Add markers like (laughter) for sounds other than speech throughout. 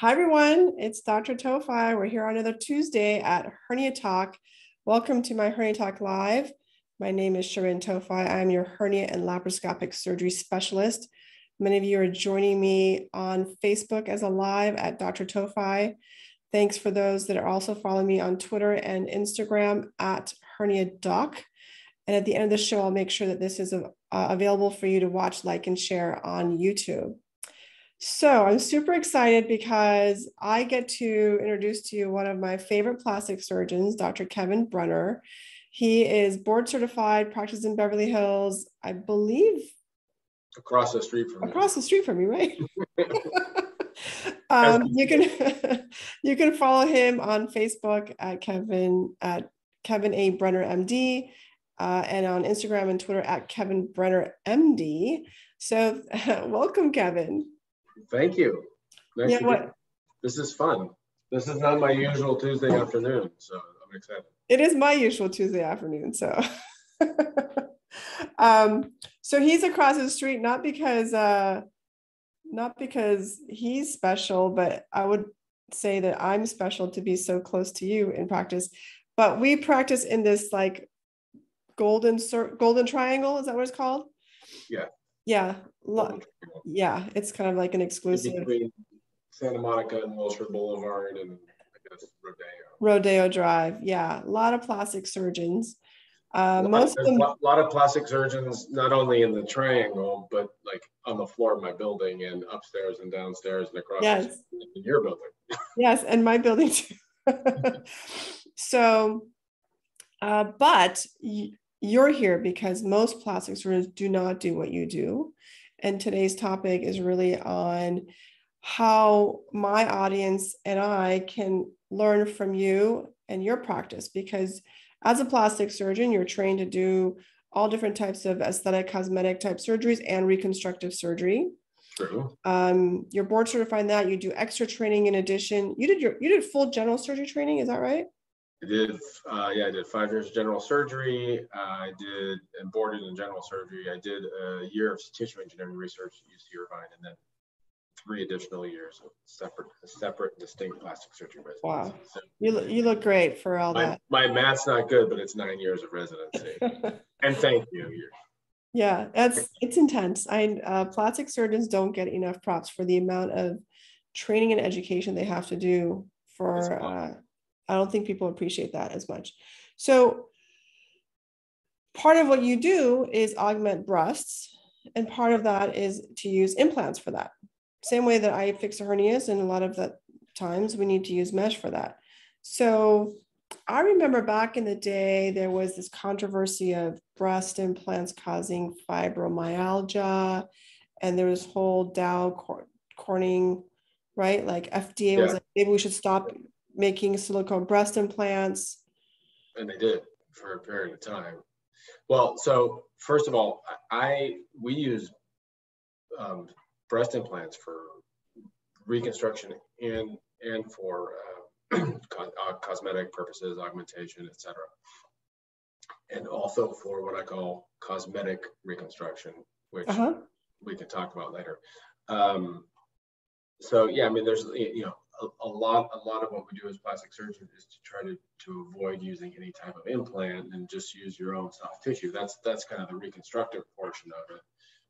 Hi, everyone. It's Dr. Towfigh. We're here on another Tuesday at Hernia Talk. Welcome to my Hernia Talk Live. My name is Shirin Towfigh. I'm your hernia and laparoscopic surgery specialist. Many of you are joining me on Facebook as a live at Dr. Towfigh. Thanks for those that are also following me on Twitter and Instagram at Hernia Doc. And at the end of the show, I'll make sure that this is uh, available for you to watch, like, and share on YouTube. So I'm super excited because I get to introduce to you one of my favorite plastic surgeons, Dr. Kevin Brenner. He is board certified, practices in Beverly Hills, I believe. Across the street from across me. the street from me, right? (laughs) um, you can (laughs) you can follow him on Facebook at Kevin at Kevin A Brenner MD, uh, and on Instagram and Twitter at Kevin Brenner MD. So, (laughs) welcome, Kevin. Thank you. Nice yeah, what? This is fun. This is not my usual Tuesday afternoon, so I'm excited. It is my usual Tuesday afternoon, so. (laughs) um, so he's across the street not because uh, not because he's special, but I would say that I'm special to be so close to you in practice. But we practice in this like golden golden triangle. Is that what it's called? Yeah. Yeah, look yeah, it's kind of like an exclusive. Between Santa Monica and Wilshire Boulevard and I guess Rodeo. Rodeo Drive, yeah, a lot of plastic surgeons. Uh, most of them, a lot of plastic surgeons, not only in the triangle, but like on the floor of my building and upstairs and downstairs and across yes. in your building. (laughs) yes, and my building too. (laughs) so, uh, but you're here because most plastic surgeons do not do what you do. And today's topic is really on how my audience and I can learn from you and your practice because as a plastic surgeon, you're trained to do all different types of aesthetic, cosmetic type surgeries and reconstructive surgery. True. Um, you're board certified in that. You do extra training in addition. You did your you did full general surgery training, is that right? I did, uh, yeah, I did five years of general surgery. Uh, I did and boarded in general surgery. I did a year of tissue engineering research at UC Irvine, and then three additional years of separate, separate, distinct plastic surgery residency. Wow, so, you look, you look great for all my, that. My math's not good, but it's nine years of residency. (laughs) and thank you. Yeah, that's it's intense. I uh, plastic surgeons don't get enough props for the amount of training and education they have to do for I don't think people appreciate that as much. So part of what you do is augment breasts, and part of that is to use implants for that. Same way that I fix a hernias, and a lot of the times we need to use mesh for that. So I remember back in the day, there was this controversy of breast implants causing fibromyalgia, and there was whole Dow Corning, right? Like FDA yeah. was like, maybe we should stop making silicone breast implants. And they did for a period of time. Well, so first of all, I we use um, breast implants for reconstruction and and for uh, (clears throat) uh, cosmetic purposes, augmentation, etc. And also for what I call cosmetic reconstruction, which uh-huh. we can talk about later. Um, so yeah, I mean, there's you know a, a, lot a lot of what we do as plastic surgeons is to try to, to avoid using any type of implant and just use your own soft tissue. That's that's kind of the reconstructive portion of it.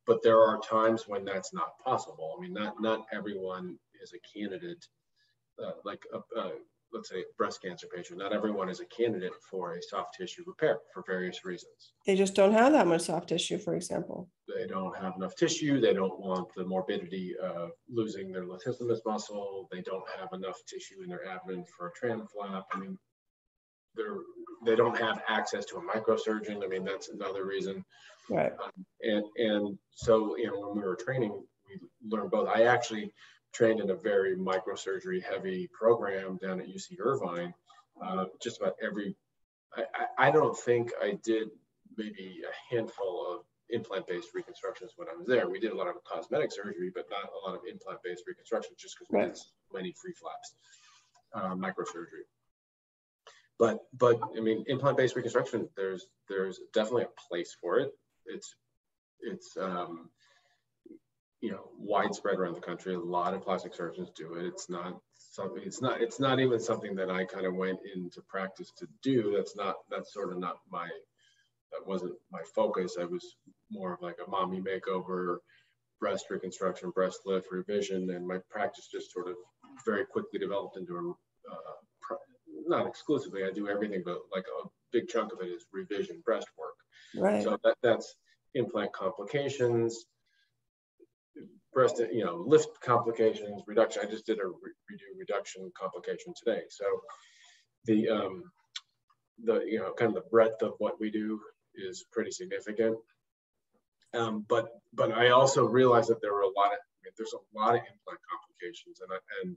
But there are times when that's not possible. I mean, not not everyone is a candidate. Uh, like a, uh, let's say breast cancer patient, not everyone is a candidate for a soft tissue repair for various reasons. They just don't have that much soft tissue, for example. They don't have enough tissue. They don't want the morbidity of losing their latissimus muscle. They don't have enough tissue in their abdomen for a tram flap. I mean, they're they don't have access to a microsurgeon. I mean, that's another reason. Right. Um, and and so you know when we were training, we learned both. I actually trained in a very microsurgery heavy program down at UC Irvine. Uh, just about every, I, I, I, don't think I did maybe a handful of implant-based reconstructions when I was there. We did a lot of cosmetic surgery, but not a lot of implant-based reconstructions just because we had so many free flaps, uh, microsurgery. But but I mean, implant-based reconstruction, there's there's definitely a place for it. It's it's um, you know widespread around the country. A lot of plastic surgeons do it. It's not something. It's not. It's not even something that I kind of went into practice to do. That's not. That's sort of not my. That wasn't my focus. I was more of like a mommy makeover, breast reconstruction, breast lift, revision, and my practice just sort of very quickly developed into a. Uh, not exclusively. I do everything, but like a big chunk of it is revision breast work. Right. So that, that's implant complications, breast, you know, lift complications, reduction. I just did a re redo reduction complication today. So the, um, the, you know, kind of the breadth of what we do is pretty significant. Um, but, but I also realized that there were a lot of, I mean, there's a lot of implant complications and,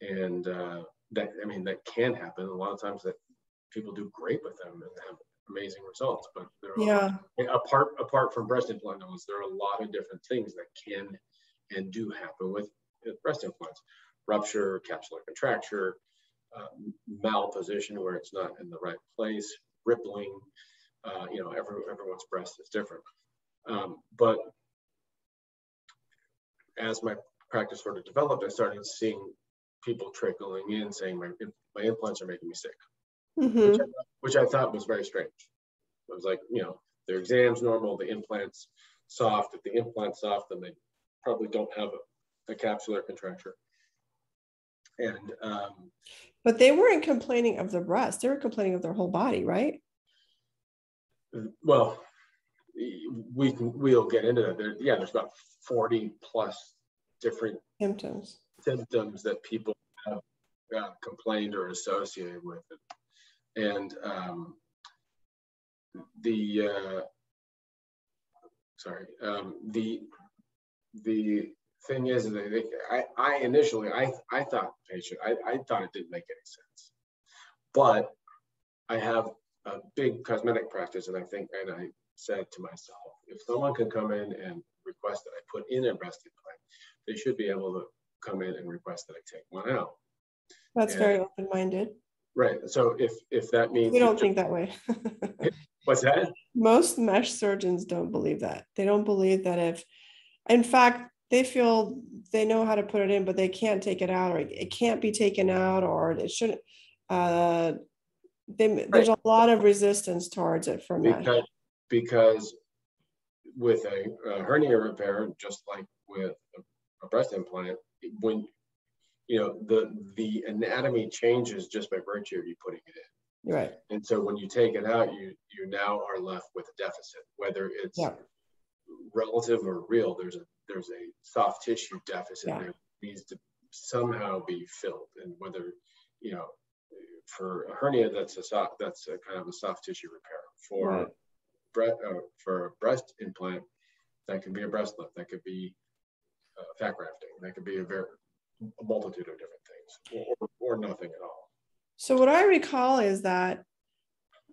and, and, uh, that, I mean, that can happen. A lot of times that people do great with them and have amazing results. But there are yeah. apart apart from breast implantables, there are a lot of different things that can and do happen with, breast implants: rupture, capsular contracture, uh, malposition where it's not in the right place, rippling. Uh, you know, every, everyone's breast is different. Um, but as my practice sort of developed, I started seeing people trickling in saying my, my implants are making me sick mm-hmm. which, I, which, I, thought was very strange. I was like, you know, their exam's normal, the implant's soft. If the implant's soft, then they probably don't have a, a capsular contracture. And um, but they weren't complaining of the breast; they were complaining of their whole body, right? Well, we can we'll get into that. There, yeah, there's about 40 plus different symptoms symptoms that people have uh, complained or associated with it and um, the uh, sorry um, the the thing is that they, I, I initially I, I thought patient I, I thought it didn't make any sense but I have a big cosmetic practice and I think and I said to myself if someone can come in and request that I put in a breast implant they should be able to come in and request that I take one out that's and, very open-minded Right. So if if that means we don't think that way. (laughs) what's that? Most mesh surgeons don't believe that. They don't believe that if, in fact, they feel they know how to put it in, but they can't take it out, or it can't be taken out, or it shouldn't. Uh, they, right. There's a lot of resistance towards it from because. Because with a, a hernia repair, just like with a, a breast implant, when you know the the anatomy changes just by virtue of you putting it in right and so when you take it out you you now are left with a deficit whether it's yeah. Relative or real there's a there's a soft tissue deficit yeah. that needs to somehow be filled and whether you know for a hernia that's a soft that's a kind of a soft tissue repair for right. breast uh, for a breast implant that could be a breast lift that could be uh, fat grafting that could be a very a multitude of different things or, or nothing at all. So what I recall is that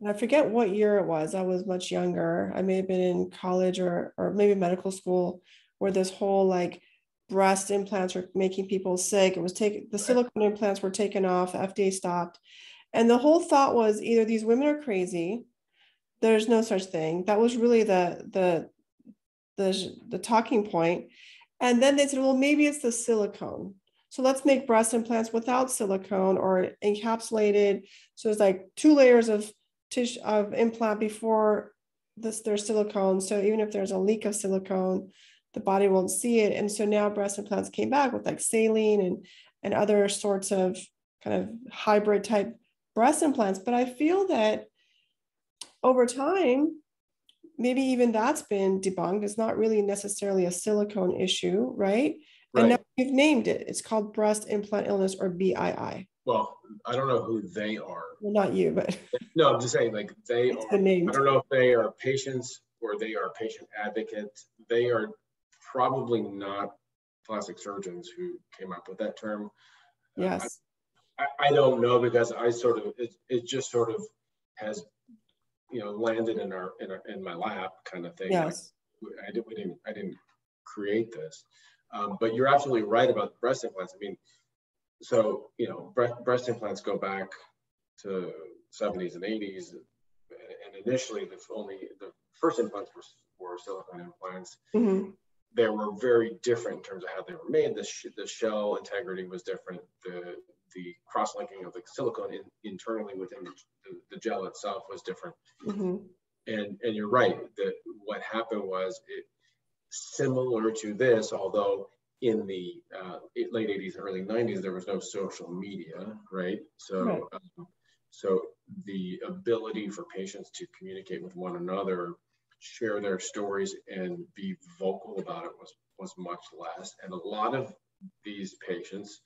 I forget what year it was. I was much younger. I may have been in college or or maybe medical school where this whole like breast implants were making people sick. It was taken the silicone implants were taken off, FDA stopped. And the whole thought was either these women are crazy, there's no such thing. That was really the the the the talking point. And then they said, well, maybe it's the silicone. So let's make breast implants without silicone or encapsulated. So it's like two layers of tissue of implant before this there's silicone. So even if there's a leak of silicone, the body won't see it. And so now breast implants came back with like saline and and other sorts of kind of hybrid type breast implants. But I feel that over time, maybe even that's been debunked. It's not really necessarily a silicone issue, right? Right. And now you've named it. It's called breast implant illness or BII. Well, I don't know who they are. Well, not you, but (laughs) no, I'm just saying like they it's are. I don't know if they are patients or they are patient advocates. They are probably not plastic surgeons who came up with that term. Yes. I, I, I don't know because I sort of it, it just sort of has you know landed in our in, our, in my lap kind of thing. Yes. I, I, did, we didn't I didn't create this. Um, but you're absolutely right about breast implants. I mean, so you know, breast, breast implants go back to 70s and 80s, and initially the only the first implants were, were silicone implants, mm-hmm. they were very different in terms of how they were made. The, sh the shell integrity was different. The the cross-linking of the silicone in, internally within the, the, gel itself was different. Mm-hmm. And and you're right that what happened was it similar to this, although in the uh, late 80s and early 90s there was no social media, right? So right. Um, so the ability for patients to communicate with one another, share their stories, and be vocal about it was was much less. And a lot of these patients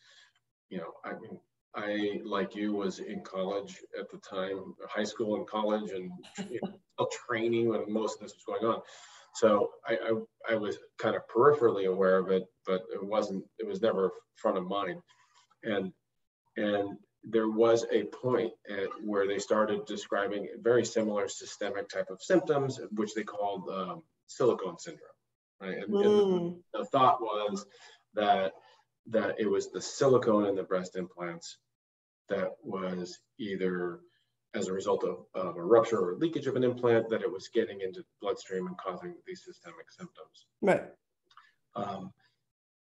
you know, I mean, I, like you, was in college at the time, high school and college, and you know, (laughs) training when most of this was going on. So I, I, I, was kind of peripherally aware of it, but it wasn't. It was never front of mind. And and there was a point at where they started describing very similar systemic type of symptoms, which they called um, silicone syndrome. Right? And, mm. and the, the thought was that that it was the silicone in the breast implants that was either as a result of, of, a rupture or leakage of an implant that it was getting into the bloodstream and causing these systemic symptoms. Right. Um,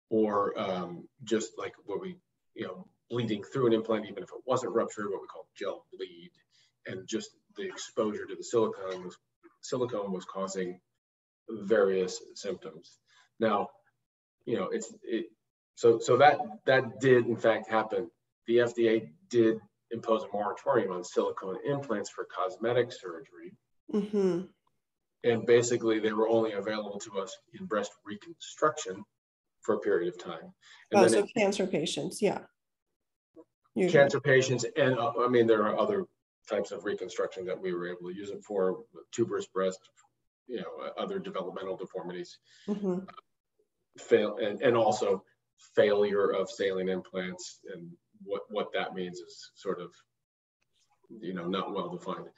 or um, just like what we, you know, bleeding through an implant, even if it wasn't ruptured, what we call gel bleed, and just the exposure to the silicone was silicone was causing various symptoms. Now, you know, it's it, so, so that that did in fact happen. The FDA did impose a moratorium on silicone implants for cosmetic surgery. Mm-hmm. And basically, they were only available to us in breast reconstruction for a period of time. And oh, so it, cancer patients, yeah. Usually. Cancer patients, and uh, I mean, there are other types of reconstruction that we were able to use it for, tuberous breast, you know, other developmental deformities. Mm-hmm. fail, and, and also failure of saline implants and what, what that means is sort of, you know, not well defined.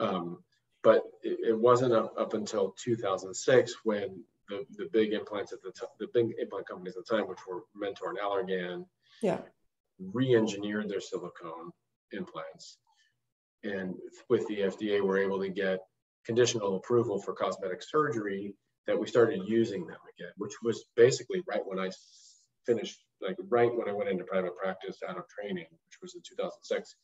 Um, but it, it wasn't up, up, until 2006 when the, the big implants at the time, the big implant companies at the time, which were Mentor and Allergan, yeah, re-engineered their silicone implants. And with the FDA, we're able to get conditional approval for cosmetic surgery that we started using them again, which was basically right when I finished like right when I went into private practice out of training, which was in 2006.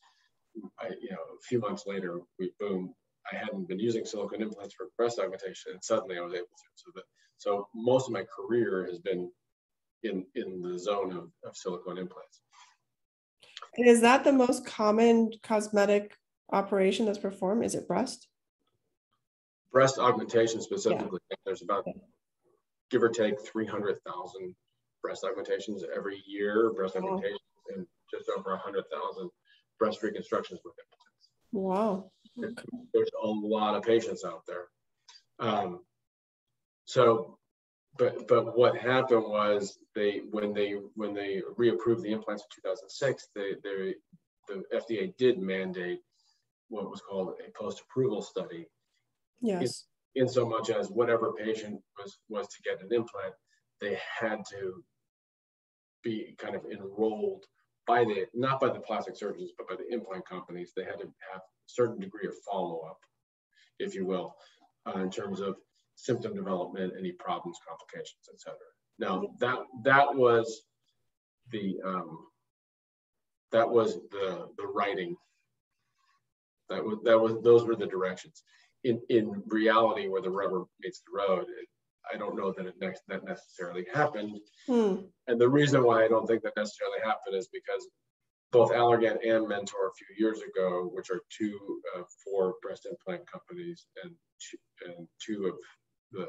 I, you know, a few months later, we boom. I hadn't been using silicone implants for breast augmentation, and suddenly I was able to. So that, so most of my career has been in in the zone of, of silicone implants. And is that the most common cosmetic operation that's performed? Is it breast? Breast augmentation specifically. Yeah. There's about, give or take, 300,000 breast augmentations every year, breast wow. augmentations, and just over 100,000 breast reconstructions with implants. Wow. Okay. There's a lot of patients out there. Um, so, but but what happened was they when they when they reapproved the implants in 2006, they, they the FDA did mandate what was called a post-approval study. Yes. In, in so much as whatever patient was was to get an implant, they had to be kind of enrolled by the not by the plastic surgeons but by the implant companies they had to have a certain degree of follow-up if you will uh, in terms of symptom development any problems complications etc now that that was the um, that was the the writing. That was that was those were the directions. In in reality where the rubber meets the road it, I don't know that it that necessarily happened. Hmm. And the reason why I don't think that necessarily happened is because both Allergan and Mentor a few years ago, which are two of four breast implant companies and two, and two of the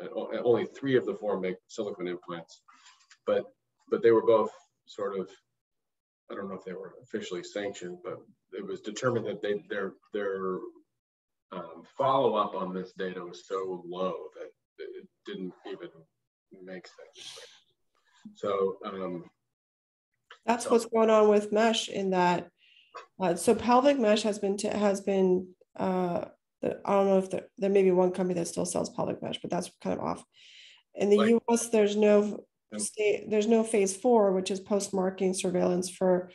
and only three of the four make silicone implants, but but they were both sort of I don't know if they were officially sanctioned, but it was determined that they their their um, follow up on this data was so low that it didn't even make sense. So um, that's so. what's going on with mesh in that. Uh, so pelvic mesh has been has been uh, I don't know if there, there may be one company that still sells pelvic mesh, but that's kind of off. In the like, U.S., there's no state, there's no phase four, which is post marketing surveillance for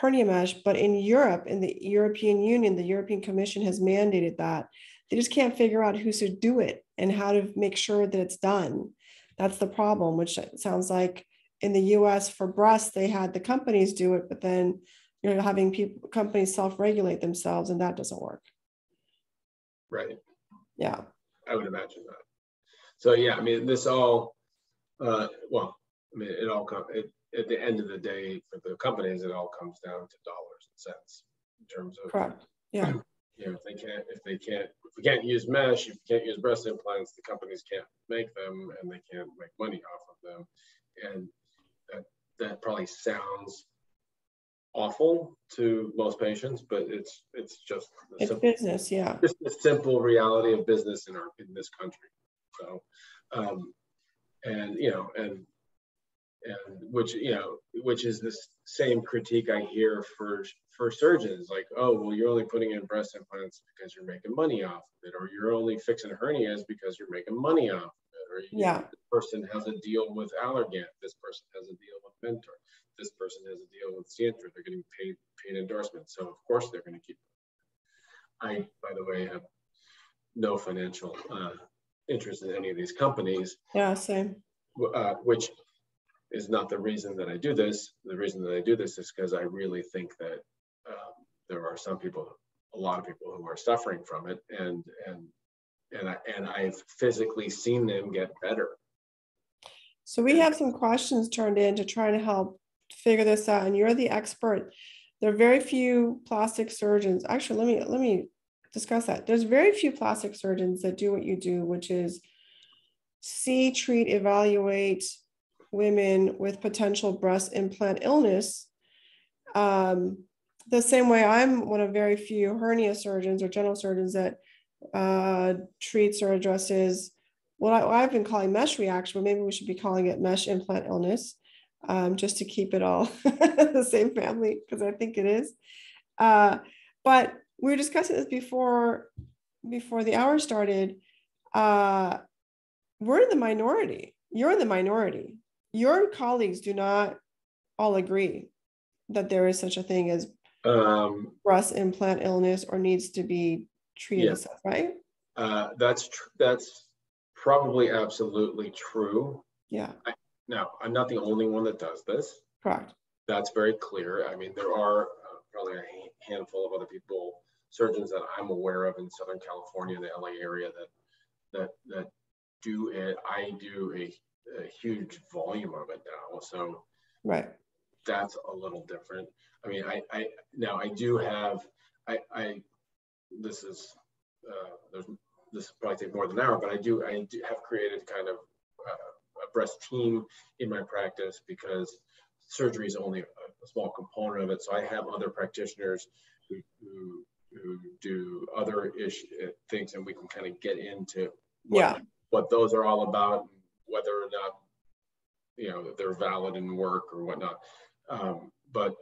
hernia mesh. But in Europe, in the European Union, the European Commission has mandated that. They just can't figure out who should do it. and how to make sure that it's done. That's the problem, which sounds like in the US for breast, they had the companies do it, but then you're having people companies self-regulate themselves and that doesn't work. Right. Yeah. I would imagine that. So yeah, I mean, this all, uh, well, I mean, it all comes, at the end of the day, for the companies, it all comes down to dollars and cents in terms of. Correct. Yeah. You know, if they can't, if they can't, if we can't use mesh, if you can't use breast implants, the companies can't make them and they can't make money off of them. And that, that probably sounds awful to most patients, but it's it's just it's simple, business, yeah. Just the simple reality of business in our in this country. So, um, and you know, and which you know, which is the same critique I hear for for surgeons, like, oh, well, you're only putting in breast implants because you're making money off of it, or you're only fixing hernias because you're making money off of it, or yeah, this person has a deal with Allergan, this person has a deal with Mentor, this person has a deal with Sientra, they're getting paid paid endorsements, so of course they're going to keep. I, by the way, have no financial uh, interest in any of these companies. Yeah, same. Uh, which is not the reason that I do this. The reason that I do this is because I really think that um, there are some people, a lot of people who are suffering from it, and and and I, and I've physically seen them get better. So we have some questions turned in to try to help figure this out, and you're the expert. There are very few plastic surgeons. Actually, let me let me discuss that. There's very few plastic surgeons that do what you do, which is see, treat, evaluate women with potential breast implant illness. Um, the same way I'm one of very few hernia surgeons or general surgeons that uh, treats or addresses what I, have been calling mesh reaction, but maybe we should be calling it mesh implant illness, um, just to keep it all (laughs) the same family, because I think it is. Uh, but we were discussing this before before the hour started. Uh, we're in the minority. You're in the minority your colleagues do not all agree that there is such a thing as um, breast implant illness or needs to be treated, yeah. right? Uh, that's tr- that's probably absolutely true. Yeah. I, now, I'm not the only one that does this. Correct. That's very clear. I mean, there are uh, probably a handful of other people, surgeons that I'm aware of in Southern California, the LA area, that that that do it. I do a a huge volume of it now. So right, that's a little different. I mean, I, I now I do have I, I this is uh, there's this probably take more than an hour, but I do I do have created kind of uh, a breast team in my practice because surgery is only a, small component of it. So I have other practitioners who, who, who do other ish uh, things, and we can kind of get into what, yeah what those are all about whether or not you know they're valid in work or whatnot. Um, but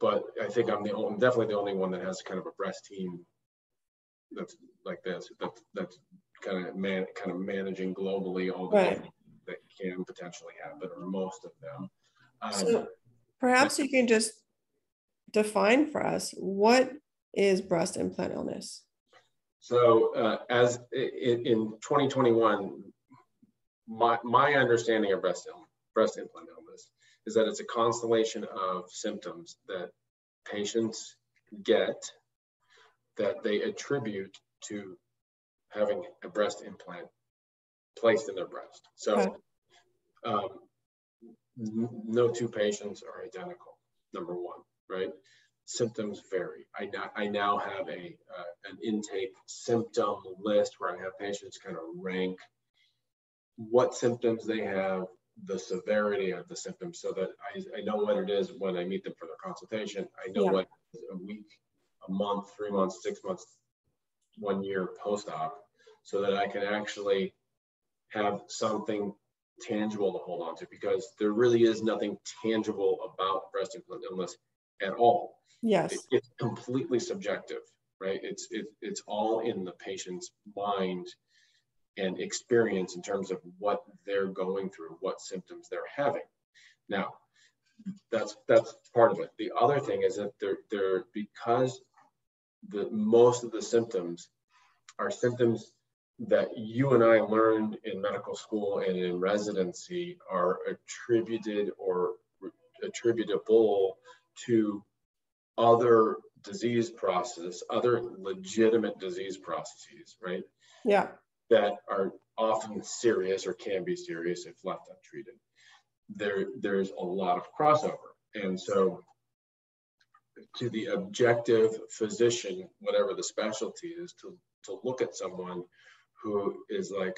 but I think I'm the only, definitely the only one that has kind of a breast team that's like this. That's that's kind of man kind of managing globally all the right. that can potentially happen, or most of them. Um, so perhaps you can just define for us what is breast implant illness. So uh, as in, in 2021, my, my understanding of breast, breast implant illness is that it's a constellation of symptoms that patients get that they attribute to having a breast implant placed in their breast. So okay. um, no two patients are identical, number one, right? Symptoms vary. I now, I now have a uh, an intake symptom list where I have patients kind of rank what symptoms they have, the severity of the symptoms, so that I, I know what it is when I meet them for their consultation. I know yeah. what a week, a month, three months, six months, one year post op, so that I can actually have something tangible to hold on to because there really is nothing tangible about breast implant illness at all. Yes. It, it's completely subjective, right? It's it, it's all in the patient's mind and experience in terms of what they're going through, what symptoms they're having. Now, that's that's part of it. The other thing is that they're they're because the most of the symptoms are symptoms that you and I learned in medical school and in residency are attributed or attributable to other disease process, other legitimate disease processes, right? Yeah. That are often serious or can be serious if left untreated. There, there's a lot of crossover. And so to the objective physician, whatever the specialty is, to, to look at someone who is like,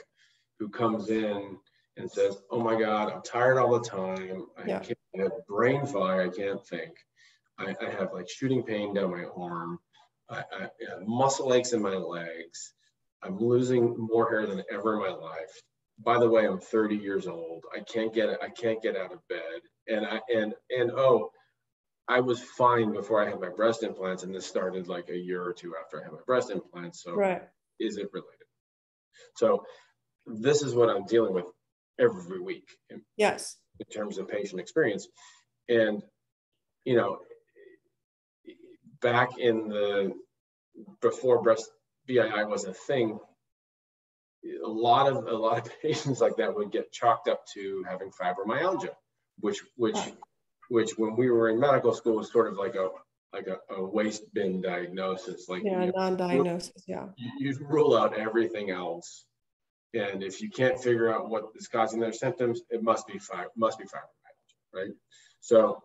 who comes in and says, oh my God, I'm tired all the time. I, yeah. can't, I have brain fog, I can't think. I, I have like shooting pain down my arm. I, I, have muscle aches in my legs. I'm losing more hair than ever in my life. By the way, I'm 30 years old. I can't get I can't get out of bed. And I and and oh, I was fine before I had my breast implants, and this started like a year or two after I had my breast implants. So right. is it related? So this is what I'm dealing with every week. In, yes. In terms of patient experience, and you know, back in the before breast BII was a thing, a lot of a lot of (laughs) patients like that would get chalked up to having fibromyalgia, which which which when we were in medical school was sort of like a like a, a waste bin diagnosis. Like yeah, you know, non-diagnosis. Yeah. You, you rule out everything else, and if you can't figure out what is causing their symptoms, it must be fib- must be fibromyalgia, right? So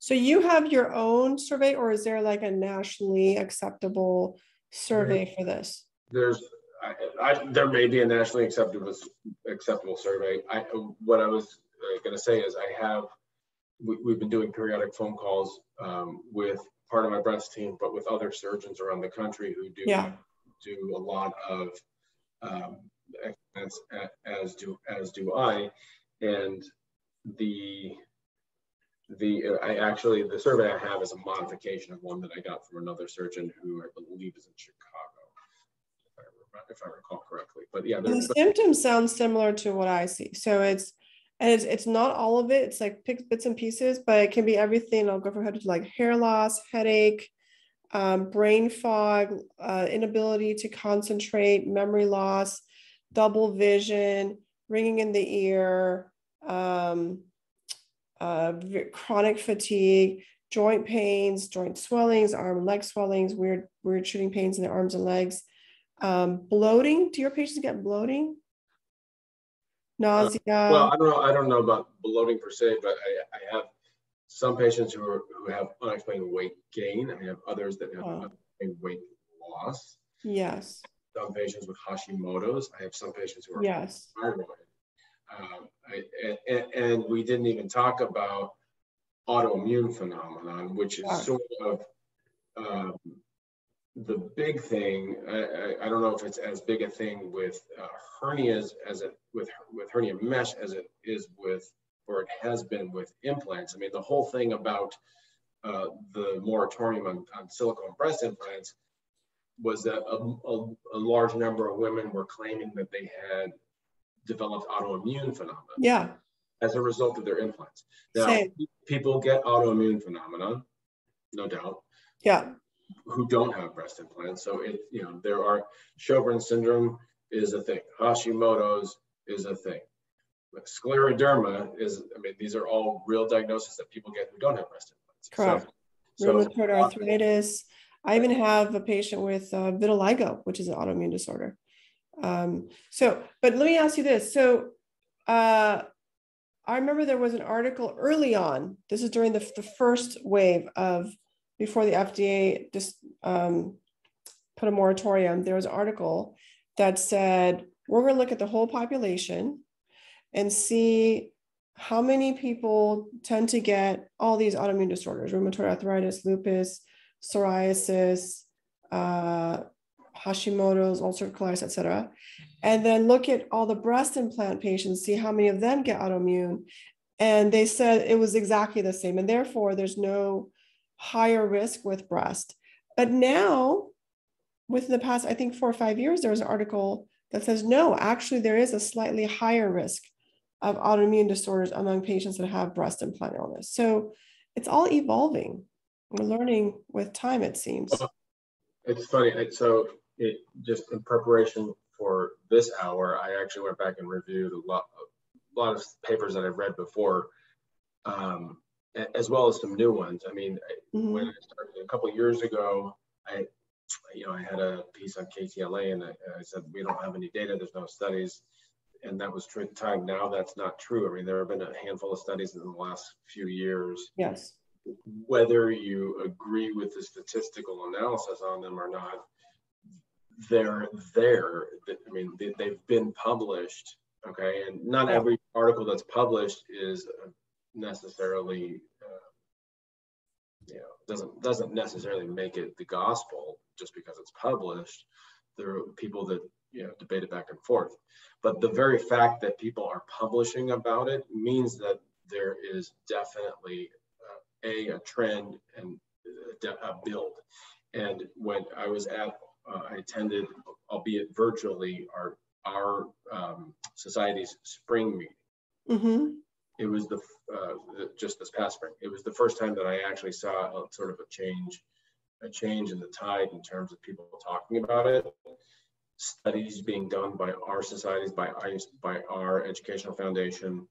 so you have your own survey, or is there like a nationally acceptable survey for this? There's, I, I, there may be a nationally acceptable acceptable survey. I, what I was uh, going to say is I have, we, have been doing periodic phone calls um, with part of my breast team, but with other surgeons around the country who do yeah. do a lot of um, as, as do as do I, and the the I actually the survey I have is a modification of one that I got from another surgeon who I believe is in Chicago, if I, if I recall correctly. But yeah, the symptoms sound similar to what I see. So it's and it's, it's not all of it. It's like bits and pieces, but it can be everything. I'll go from head to like hair loss, headache, um, brain fog, uh, inability to concentrate, memory loss, double vision, ringing in the ear. Um, uh, chronic fatigue, joint pains, joint swellings, arm and leg swellings, weird, weird shooting pains in the arms and legs, um, bloating. Do your patients get bloating? Nausea. Uh, well, I don't know. I don't know about bloating per se, but I, I have some patients who are who have unexplained weight gain. And I have others that have oh. unexplained weight loss. Yes. Some patients with Hashimoto's. I have some patients who are yes. thyroid. Um, and, and, we didn't even talk about autoimmune phenomenon, which is sort of um, the big thing. I, I, don't know if it's as big a thing with uh, hernias as it with with hernia mesh as it is with or it has been with implants. I mean, the whole thing about uh, the moratorium on, on silicone breast implants was that a, a, a large number of women were claiming that they had developed autoimmune phenomena. Yeah. As a result of their implants. Now, Same. people get autoimmune phenomena, no doubt. Yeah. Who don't have breast implants. So it, you know, there are Sjogren syndrome is a thing. Hashimoto's is a thing. But scleroderma is, I mean, these are all real diagnoses that people get who don't have breast implants. Correct. So, Rheumatoid so, arthritis. I even have a patient with uh, vitiligo, which is an autoimmune disorder. Um, so, but let me ask you this. So, uh, I remember there was an article early on. This is during the, the first wave of before the FDA just um, put a moratorium. There was an article that said we're going to look at the whole population and see how many people tend to get all these autoimmune disorders: rheumatoid arthritis, lupus, psoriasis, uh, Hashimoto's, ulcerative colitis, et cetera. And then look at all the breast implant patients, see how many of them get autoimmune. And they said it was exactly the same. And therefore, there's no higher risk with breast. But now, within the past, I think four or five years, there was an article that says no, actually, there is a slightly higher risk of autoimmune disorders among patients that have breast implant illness. So it's all evolving. We're learning with time, it seems. It's funny. So it just in preparation for this hour, I actually went back and reviewed a lot, a lot of papers that I've read before, um, as well as some new ones. I mean, mm-hmm. when I started a couple years ago, I, you know, I had a piece on KTLA, and I, I, said we don't have any data. There's no studies, and that was true at the time. Now that's not true. I mean, there have been a handful of studies in the last few years. Yes. Whether you agree with the statistical analysis on them or not, they're there. I mean, they, have been published. Okay, and not every article that's published is necessarily you know doesn't doesn't necessarily make it the gospel just because it's published there are people that you know debate it back and forth but the very fact that people are publishing about it means that there is definitely uh, a a trend and a, a, build and when i was at uh, i attended albeit virtually our our um, society's spring meeting mm-hmm it was the uh, just this past spring. It was the first time that I actually saw a, sort of a change, a change in the tide in terms of people talking about it. Studies being done by our societies, by ICE, by our educational foundation,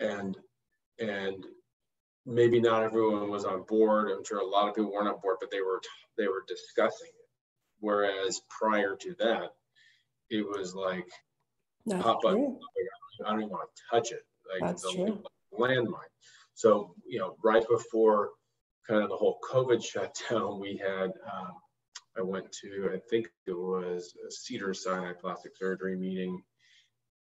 and and maybe not everyone was on board. I'm sure a lot of people weren't on board, but they were they were discussing. Whereas prior to that, it was like pop up. I don't even want to touch it like That's the true. landmine. So, you know, right before kind of the whole COVID shutdown, we had, um, I went to, I think it was a Cedar Sinai plastic surgery meeting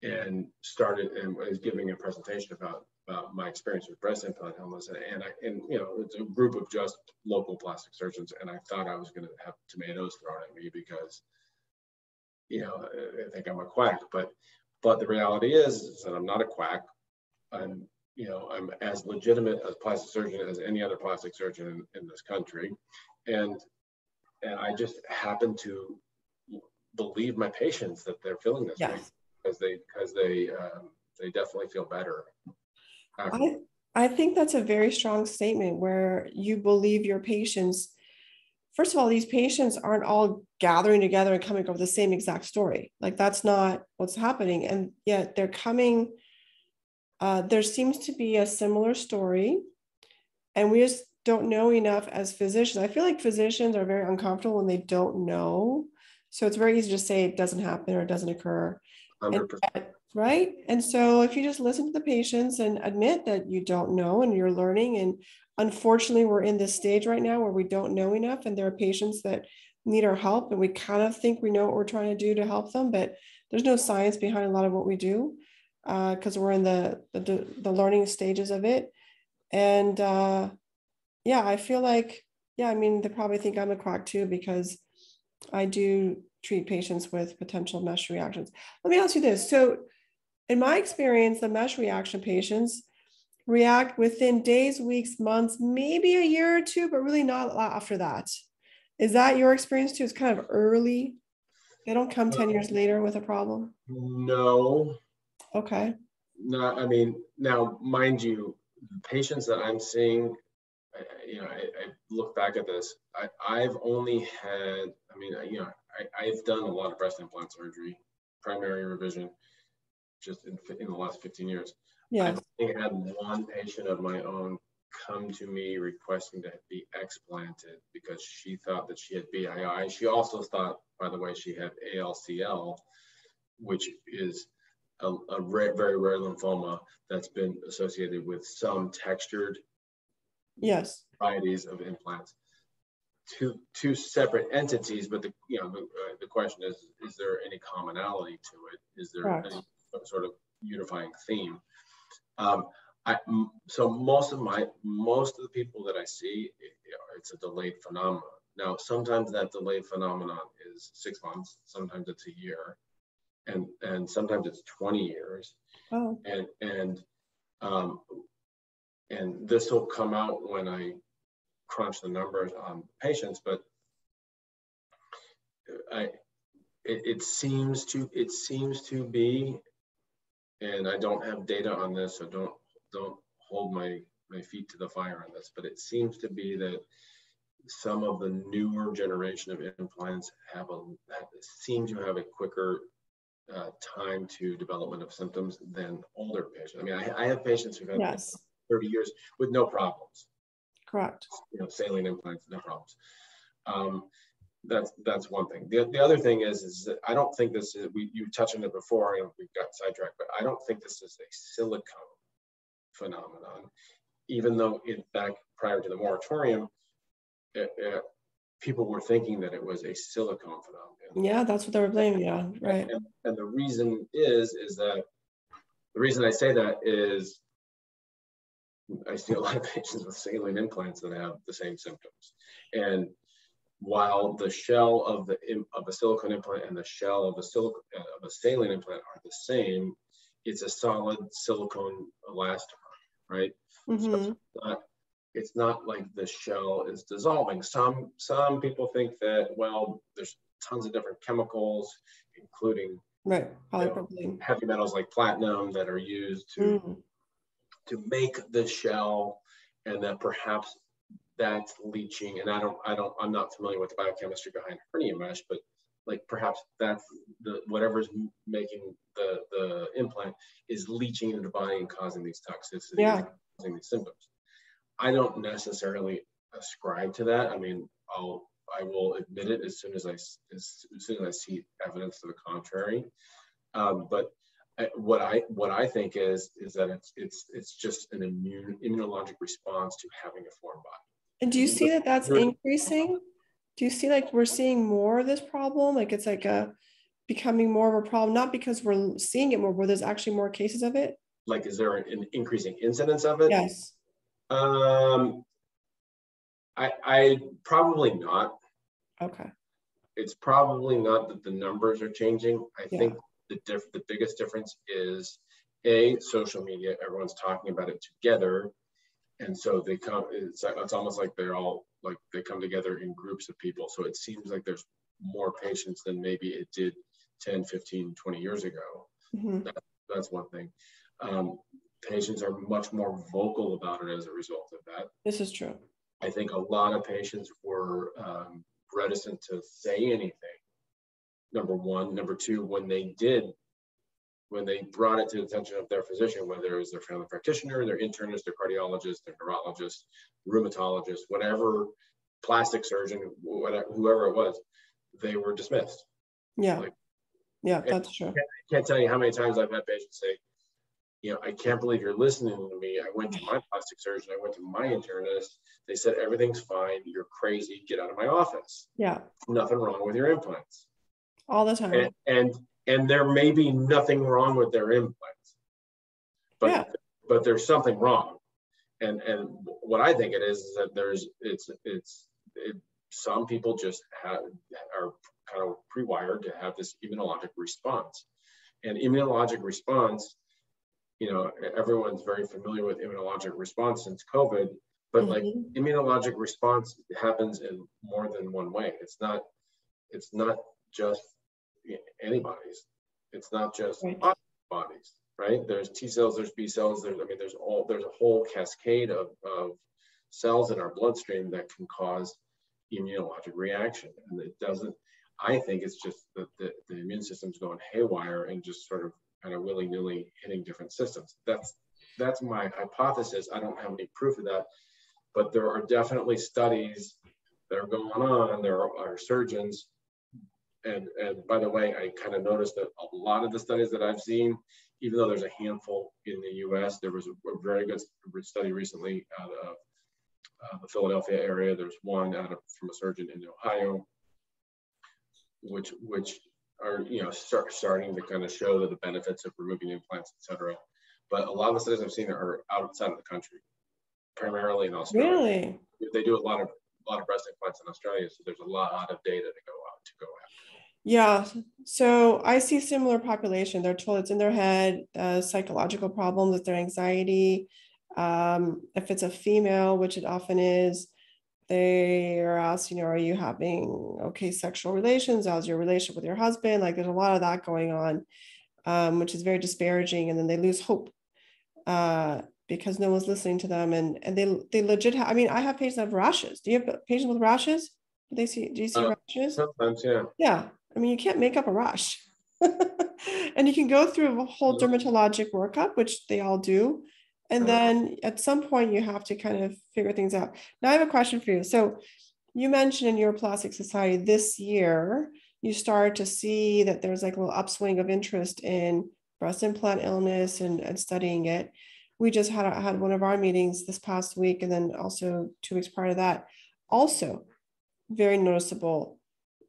and started and was giving a presentation about, about my experience with breast implant illness. And, and I, and you know, it's a group of just local plastic surgeons. And I thought I was going to have tomatoes thrown at me because, you know, I think I'm a quack, but, but the reality is, is that I'm not a quack. I'm, you know, I'm as legitimate a plastic surgeon as any other plastic surgeon in, in this country. And, and I just happen to believe my patients that they're feeling this yes. way because they, because they, um, they definitely feel better. I, I think that's a very strong statement where you believe your patients. First of all, these patients aren't all gathering together and coming up with the same exact story. Like that's not what's happening. And yet they're coming uh, there seems to be a similar story, and we just don't know enough as physicians. I feel like physicians are very uncomfortable when they don't know. So it's very easy to say it doesn't happen or it doesn't occur. And, right. And so if you just listen to the patients and admit that you don't know and you're learning, and unfortunately, we're in this stage right now where we don't know enough, and there are patients that need our help, and we kind of think we know what we're trying to do to help them, but there's no science behind a lot of what we do because uh, we're in the, the, the learning stages of it. And uh, yeah, I feel like yeah, I mean they probably think I'm a quack too because I do treat patients with potential mesh reactions. Let me ask you this: so, in my experience, the mesh reaction patients react within days, weeks, months, maybe a year or two, but really not after that. Is that your experience too? It's kind of early. They don't come 10 years later with a problem. No, Okay. No, I mean, now, mind you, patients that I'm seeing, you know, I, I look back at this, I, I've only had, I mean, you know, I, I've done a lot of breast implant surgery, primary revision, just in, in the last 15 years. Yeah. I've had one patient of my own come to me requesting to be explanted because she thought that she had BII. She also thought, by the way, she had ALCL, which is a, a rare, very rare lymphoma that's been associated with some textured yes varieties of implants. Two two separate entities, but the you know the, uh, the question is: is there any commonality to it? Is there any sort of unifying theme? Um, I, so most of my most of the people that I see, it, it's a delayed phenomenon. Now, sometimes that delayed phenomenon is six months, sometimes it's a year, and and sometimes it's 20 years. Oh. And and um, and this will come out when I crunch the numbers on patients, but I it, it seems to it seems to be, and I don't have data on this, so don't don't hold my my feet to the fire on this, but it seems to be that some of the newer generation of implants have a seem to have a quicker uh, time to development of symptoms than older patients. I mean, I, I have patients who've had yes. 30 years with no problems. Correct. You know, saline implants, no problems. Um, that's that's one thing. The, the other thing is is that I don't think this is we you touched on it before and we got sidetracked, but I don't think this is a silicone phenomenon, even though in fact prior to the moratorium, it, it, people were thinking that it was a silicone phenomenon. Yeah, that's what they were blaming Yeah, right? And, and the reason is is that the reason I say that is I see a lot of (laughs) patients with saline implants that have the same symptoms, and while the shell of the of a silicone implant and the shell of a silicone of a saline implant are the same, it's a solid silicone elastomer, right? Mm-hmm. So it's not, it's not like the shell is dissolving. Some some people think that well, there's tons of different chemicals, including right you know, heavy metals like platinum that are used to mm. to make the shell, and that perhaps that's leaching. And I don't, I don't, I'm not familiar with the biochemistry behind hernia mesh, but like perhaps that's the whatever's making the the implant is leaching into the body and causing these toxicities, yeah. causing these symptoms. I don't necessarily ascribe to that. I mean, I'll I will admit it as soon as I as, as soon as I see evidence to the contrary. Um, but what I what I think is is that it's it's it's just an immune immunologic response to having a foreign body. And do you see that that's increasing? Do you see like we're seeing more of this problem? Like it's like a becoming more of a problem, not because we're seeing it more, but there's actually more cases of it. Like, is there an increasing incidence of it? Yes. Um, I, I probably not. Okay. It's probably not that the numbers are changing. I yeah. think the diff- the biggest difference is a social media. Everyone's talking about it together and so they come it's, it's almost like they're all like they come together in groups of people. So it seems like there's more patients than maybe it did 10 15 20 years ago. Mm-hmm. that, that's one thing. Um, patients are much more vocal about it as a result of that. This is true. I think a lot of patients were um, reticent to say anything. Number one. Number two when they did when they brought it to the attention of their physician, whether it was their family practitioner, their internist, their cardiologist, their neurologist, rheumatologist, whatever, plastic surgeon, whatever, whoever it was, they were dismissed. Yeah. Like, yeah, that's true. I can't, I can't tell you how many times I've had patients say, you know, I can't believe you're listening to me. I went to my plastic surgeon, I went to my internist. They said everything's fine. You're crazy. Get out of my office. Yeah. Nothing wrong with your implants. All the time. And, and and there may be nothing wrong with their implants, but yeah. but there's something wrong. And and what I think it is is that there's it's it's it, some people just have are kind of pre-wired to have this immunologic response, and immunologic response, you know, everyone's very familiar with immunologic response since COVID, but mm-hmm. like immunologic response happens in more than one way. It's not it's not just antibodies. It's not just right. bodies, right? There's T cells, there's B cells, there's I mean, there's all there's a whole cascade of, of cells in our bloodstream that can cause immunologic reaction. And it doesn't, I think it's just that the, the immune system's going haywire and just sort of kind of willy-nilly hitting different systems. That's that's my hypothesis. I don't have any proof of that, but there are definitely studies that are going on. There are, are surgeons and, and by the way, I kind of noticed that a lot of the studies that I've seen, even though there's a handful in the US, there was a, a very good study recently out of uh, the Philadelphia area. There's one out of from a surgeon in Ohio, which which are you know start, starting to kind of show that the benefits of removing implants, etc. But a lot of the studies I've seen are outside of the country, primarily in Australia. Really? They do a lot of a lot of breast implants in Australia, so there's a lot of data to go out to go after. Yeah. So I see similar population. They're told it's in their head, uh, psychological problems, it's their anxiety. Um, if it's a female, which it often is, they are asked, you know, are you having okay sexual relations? How's your relationship with your husband? Like there's a lot of that going on, um, which is very disparaging. And then they lose hope. Uh, because no one's listening to them and and they they legit ha- I mean I have patients that have rashes. Do you have patients with rashes? Do they see do you see uh, rashes? Sometimes, yeah. Yeah. I mean you can't make up a rash. (laughs) and you can go through a whole dermatologic workup, which they all do. And uh-huh. then at some point you have to kind of figure things out. Now I have a question for you. So you mentioned in your plastic society this year, you start to see that there's like a little upswing of interest in breast implant illness and, and studying it. We just had, had one of our meetings this past week and then also two weeks prior to that. Also, very noticeable.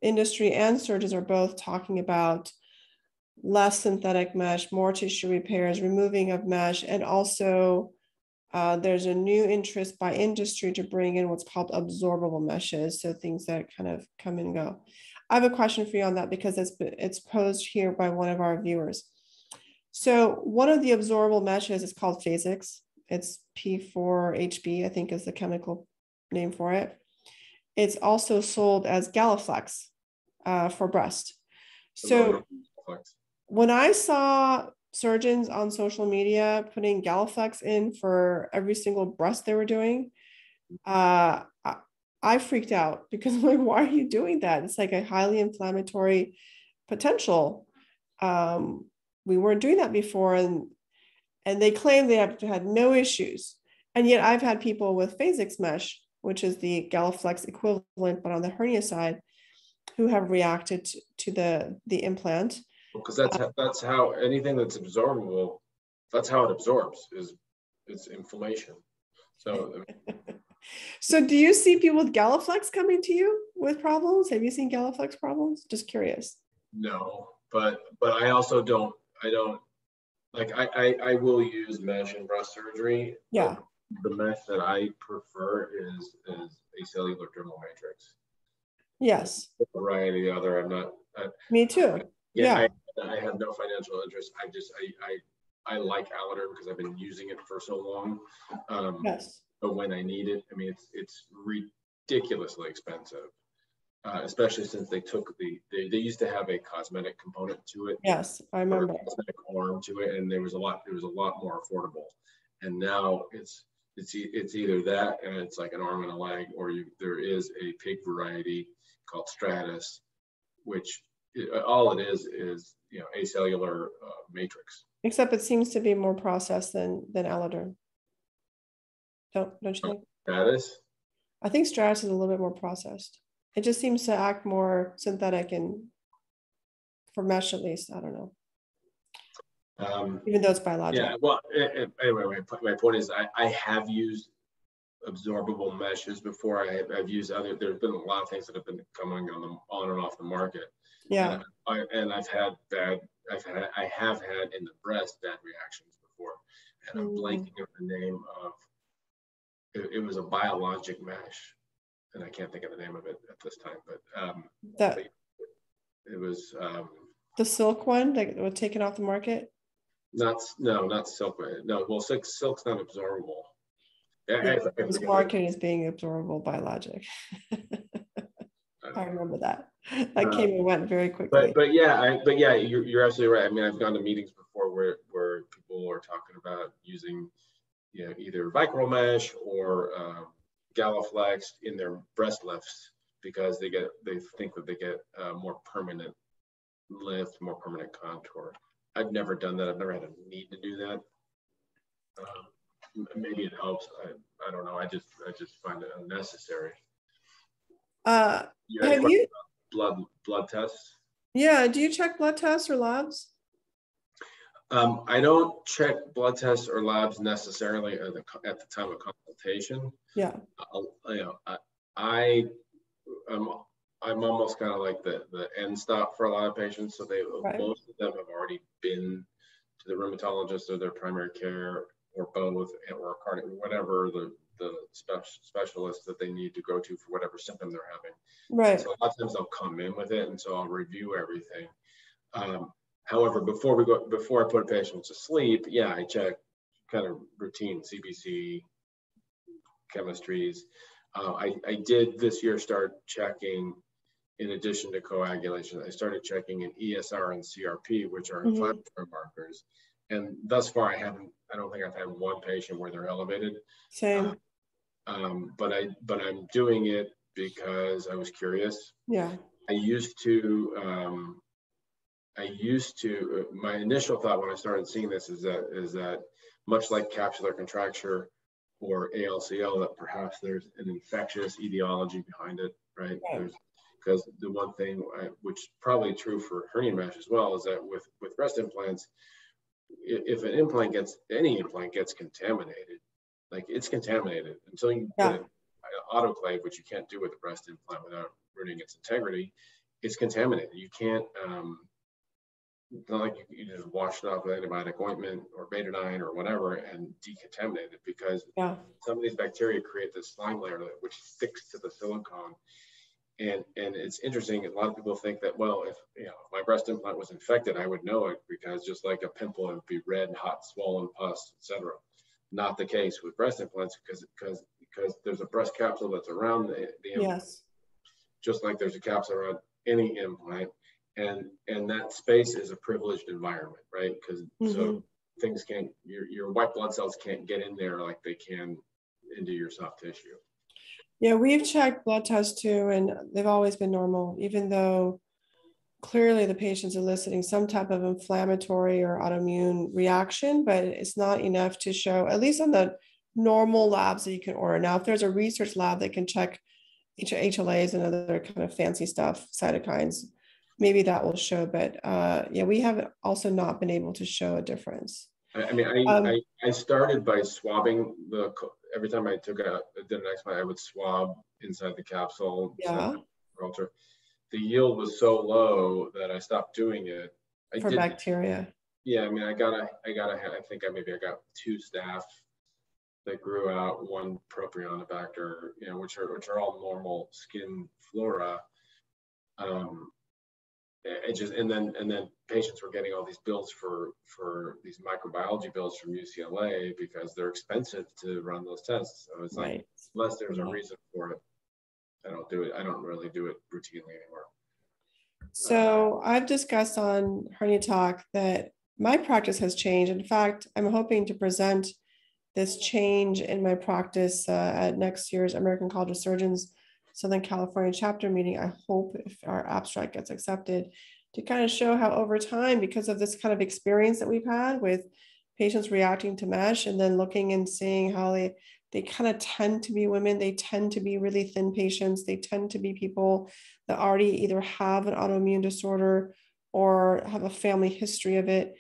Industry and surgeons are both talking about less synthetic mesh, more tissue repairs, removing of mesh, and also uh, there's a new interest by industry to bring in what's called absorbable meshes, so things that kind of come and go. I have a question for you on that because it's it's posed here by one of our viewers. So one of the absorbable meshes is called Phasix. It's P4HB, I think is the chemical name for it. It's also sold as Galaflex uh, for breast. So when I saw surgeons on social media putting Galaflex in for every single breast they were doing, uh, I, I freaked out (laughs) because I'm like, why are you doing that? It's like a highly inflammatory potential. Um, we weren't doing that before, and and they claim they have had no issues, and yet I've had people with Phasix mesh, which is the Galaflex equivalent, but on the hernia side, who have reacted to, the the implant because that's how, that's how anything that's absorbable, that's how it absorbs is it's inflammation. So. (laughs) so do you see people with Galaflex coming to you with problems? Have you seen Galaflex problems? Just curious. No, but but I also don't I don't like I I, I will use mesh in breast surgery. Yeah. The mesh that I prefer is is acellular dermal matrix. Yes. A variety of the other. I'm not. I, Me too. yeah. I, I have no financial interest. I just I I, I like AlloDerm because I've been using it for so long. Um, yes. But when I need it, I mean, it's it's ridiculously expensive, uh, especially since they took the they, they used to have a cosmetic component to it. Yes, I remember. cosmetic arm to it, and there was a lot there was a lot more affordable. And now it's it's it's either that and it's like an arm and a leg, or you there is a pig variety called Strattice, which all it is is you know acellular uh, matrix. Except it seems to be more processed than than AlloDerm. Don't don't you think? Strattice. I think Strattice is a little bit more processed. It just seems to act more synthetic and for mesh at least. I don't know. Um, Even though it's biological. Yeah. Well, it, it, anyway, my, my point is I, I have used absorbable meshes before. I have, I've used other. There's been a lot of things that have been coming on the on and off the market. Yeah. And, I, and I've had bad, I've had, I have had in the breast bad reactions before. And I'm mm. blanking on the name of, it, it, was a biologic mesh. And I can't think of the name of it at this time, but um, that it was um, the silk one that was taken off the market. Not no, not silk. No, well, silk, silk's not absorbable. Was marketed as being absorbable biologic. (laughs) I remember that. That came and went very quickly. But but yeah, I, but yeah, you're, you're absolutely right. I mean, I've gone to meetings before where where people are talking about using, you know, either Vicryl mesh or uh, Galaflex in their breast lifts because they get they think that they get uh, more permanent lift, more permanent contour. I've never done that. I've never had a need to do that. Um, maybe it helps. I, I don't know. I just I just find it unnecessary. Uh, you have you blood blood tests? Yeah. Do you check blood tests or labs? Um, I don't check blood tests or labs necessarily at the, at the time of consultation. Yeah. I'll, you know, I, I am I'm almost kind of like the the end stop for a lot of patients. So they right. most of them have already been to the rheumatologist or their primary care or both or a cardiac whatever the the spe- specialist that they need to go to for whatever symptom they're having. Right. So a lot of times they'll come in with it, and so I'll review everything. Um, however, before we go, before I put a patient to sleep, yeah, I check kind of routine CBC, chemistries. Uh, I, I did this year start checking, in addition to coagulation, I started checking an ESR and CRP, which are mm-hmm. inflammatory markers. And thus far I haven't. I don't think I've had one patient where they're elevated. Same. Uh, um, but I but I'm doing it because I was curious. Yeah. I used to. Um, I used to. My initial thought when I started seeing this is that is that much like capsular contracture or ALCL, that perhaps there's an infectious etiology behind it, right? Because the one thing I, which is probably true for hernia mesh as well is that with with breast implants if an implant gets any implant gets contaminated like it's contaminated until you yeah. put it autoclave which you can't do with a breast implant without ruining its integrity it's contaminated you can't um it's not like you, you just wash it off with antibiotic ointment or betadine or whatever and decontaminate it because yeah. some of these bacteria create this slime layer which sticks to the silicone and and it's interesting. A lot of people think that well, if you know if my breast implant was infected, I would know it because just like a pimple, it would be red, hot, swollen, pus, etc. Not the case with breast implants because because because there's a breast capsule that's around the, the implant, yes. just like there's a capsule around any implant, and and that space is a privileged environment, right? Because mm-hmm. so things can't your your white blood cells can't get in there like they can into your soft tissue. Yeah, we've checked blood tests too, and they've always been normal, even though clearly the patient's eliciting some type of inflammatory or autoimmune reaction, but it's not enough to show, at least on the normal labs that you can order. Now, if there's a research lab that can check HLAs and other kind of fancy stuff, cytokines, maybe that will show. But uh, yeah, we have also not been able to show a difference. I mean, I, um, I, I, started by swabbing the every time I took a did an explant, I would swab inside the capsule. Yeah. Culture. The yield was so low that I stopped doing it. I For did, bacteria. Yeah, I mean, I got a, I got a, I think I maybe I got two staph that grew out, one propionibacter, you know, which are which are all normal skin flora. Um, it just and then and then patients were getting all these bills for for these microbiology bills from UCLA because they're expensive to run those tests. So it's right. like unless there's a reason for it, I don't do it. I don't really do it routinely anymore. So I've discussed on Hernia Talk that my practice has changed. In fact, I'm hoping to present this change in my practice uh, at next year's American College of Surgeons Southern California chapter meeting. I hope if our abstract gets accepted to kind of show how over time, because of this kind of experience that we've had with patients reacting to mesh and then looking and seeing how they they kind of tend to be women they tend to be really thin patients they tend to be people that already either have an autoimmune disorder or have a family history of it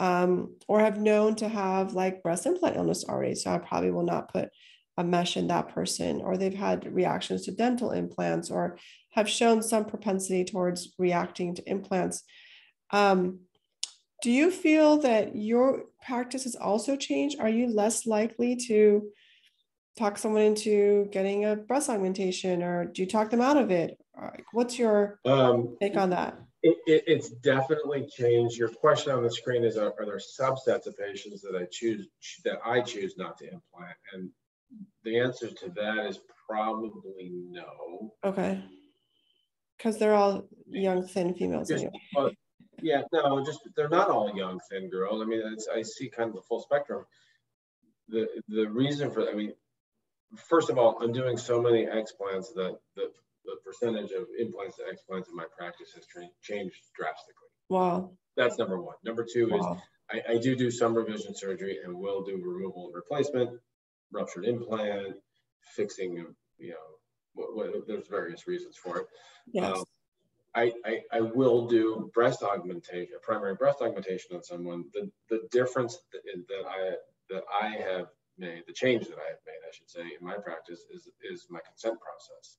um, or have known to have like breast implant illness already. So i probably will not put a mesh in that person, or they've had reactions to dental implants, or have shown some propensity towards reacting to implants. Um, do you feel that your practice has also changed? Are you less likely to talk someone into getting a breast augmentation, or do you talk them out of it? What's your um, take on that? It, it, it's definitely changed. Your question on the screen is: Are, are there subsets of patients that I choose that I choose not to implant? And the answer to that is probably no. Okay. Because they're all young, thin females. Just, anyway. uh, yeah, no, just they're not all young, thin girls. I mean, I see kind of the full spectrum. The the reason for I mean, first of all, I'm doing so many explants that the, the percentage of implants to explants in my practice has changed drastically. Wow. That's number one. Number two wow. is I, I do do some revision surgery and will do removal and replacement ruptured implant, fixing, you know, what, there's various reasons for it. Yes. Um, I, I, I, will do breast augmentation, primary breast augmentation on someone. The, the difference that, that I that I have made, the change that I have made, I should say, in my practice is is my consent process.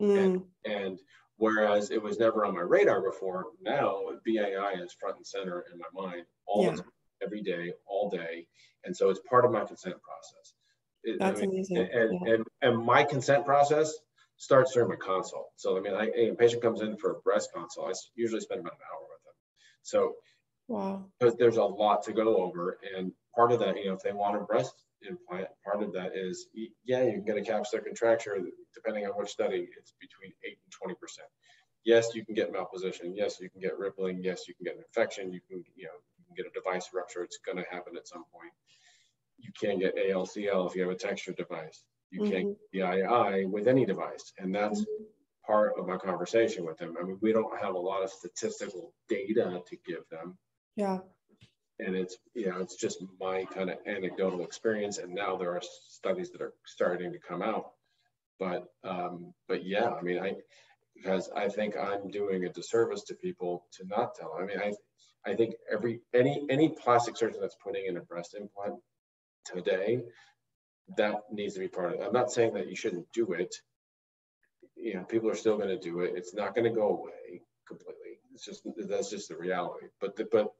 Mm. And, and whereas it was never on my radar before, now BII is front and center in my mind all yeah. the time, every day, all day, and so it's part of my consent process. That's I mean, amazing. And, yeah. and, and my consent process starts during my consult. So, I mean, I, a patient comes in for a breast consult, I usually spend about an hour with them. So, wow. Because there's a lot to go over. And part of that, you know, if they want a breast implant, part of that is, yeah, you can get a capsular contracture, depending on which study, it's between 8 and 20%. Yes, you can get malposition. Yes, you can get rippling. Yes, you can get an infection. You can, you know, can get a device rupture. It's going to happen at some point. You can't get ALCL if you have a texture device. You mm-hmm. can't get BII with any device. And that's mm-hmm. part of my conversation with them. I mean, we don't have a lot of statistical data to give them. Yeah. And it's, you know, it's just my kind of anecdotal experience. And now there are studies that are starting to come out. But, um, but yeah, I mean, I, because I think I'm doing a disservice to people to not tell. I mean, I, I think every any any plastic surgeon that's putting in a breast implant today, that needs to be part of it. I'm not saying that you shouldn't do it. You know, people are still going to do it. It's not going to go away completely. It's just that's just the reality. But the, but